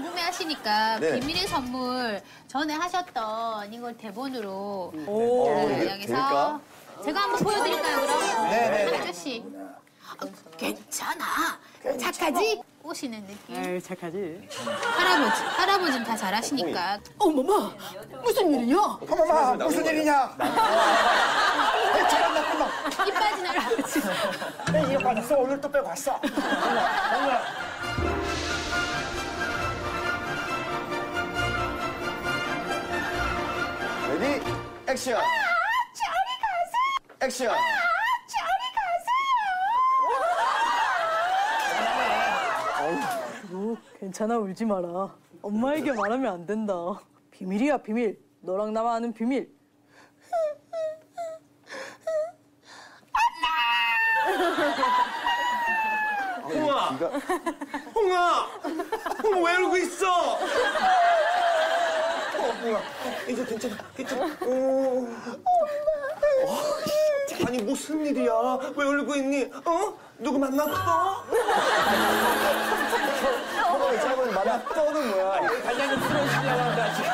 궁금해 하시니까 네. 비밀의 선물 전에 하셨던 이걸 대본으로 오, 자, 이게 여기서? 제가 한번 보여드릴까요, 그럼? 네, 네. 아저씨. 어, 괜찮아. 착하지? 꼬시는 느낌. 아유 착하지. 할아버지. 할아버지는 다 잘하시니까. 어머마 무슨 일이야? 어머마 무슨 일이냐? 잘한다 금방. 입 빠진 할아버지. 내 이거 받았어 오늘 또 빼고 왔어. 액션. 아, 저리 가세요. 액션. 너 괜찮아 울지 마라. 엄마에게 말하면 안 된다. 비밀이야 비밀. 너랑 나만 아는 비밀. 홍아! 홍아! 홍아 왜 울고 있어? 어, 홍아, 이제 괜찮아, 괜찮아. 어. 어, 아니 무슨 일이야? 왜 울고 있니? 어? 누구 만났어? 어, 짧은 말야 떠는 뭐야? 달량이 풀어주려고 한다 지금.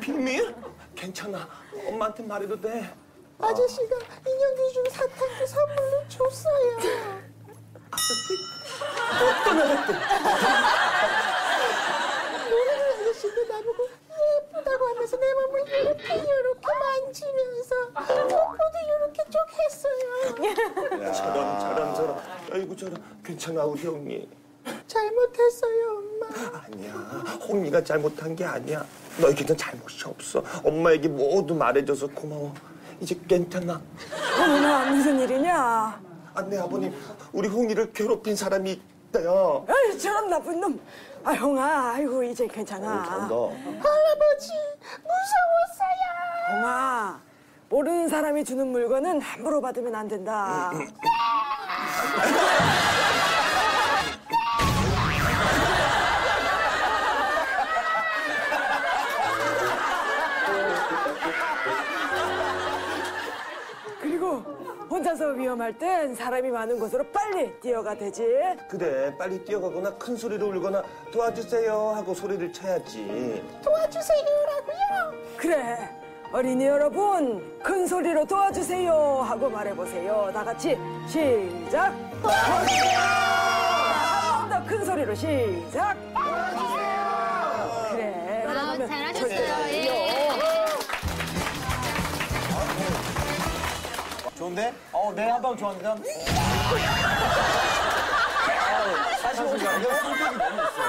비밀? 괜찮아. 엄마한테 말해도 돼. 아저씨가 인형 중 사탕도 선물로 줬어요. 어떤 아저씨? 모르는 아저씨가 나보고 예쁘다고 하면서 내 몸을 이렇게 이렇게 만지면서 뽀뽀도 이렇게 쭉 했어요. 저런 저런 저런. 저런. 괜찮아 우리 형이. 잘못했어요, 엄마. 아니야. 홍이가 잘못한 게 아니야. 너에게는 잘못이 없어. 엄마에게 모두 말해줘서 고마워. 이제 괜찮아. 어머나 무슨 일이냐? 아, 네 아버님. 우리 홍이를 괴롭힌 사람이 있대요. 아이 저런 나쁜 놈. 아 형아, 아이고 이제 괜찮아. 잘한다. 할아버지 무서웠어요. 형아, 모르는 사람이 주는 물건은 함부로 받으면 안 된다. 그리고 혼자서 위험할 땐 사람이 많은 곳으로 빨리 뛰어가 되지. 그래, 빨리 뛰어가거나 큰 소리로 울거나 도와주세요 하고 소리를 쳐야지. 도와주세요라고요. 그래. 어린이 여러분, 큰 소리로 도와주세요 하고 말해보세요. 다 같이 시작. 도와주세요. 한 번 더 큰 소리로 시작. 도와주세요. 그래. 아, 잘하셨어요. 예. 좋은데? 어, 네, 한 방 좋았는데. 한- 사실 오늘 성격이 너무 있어.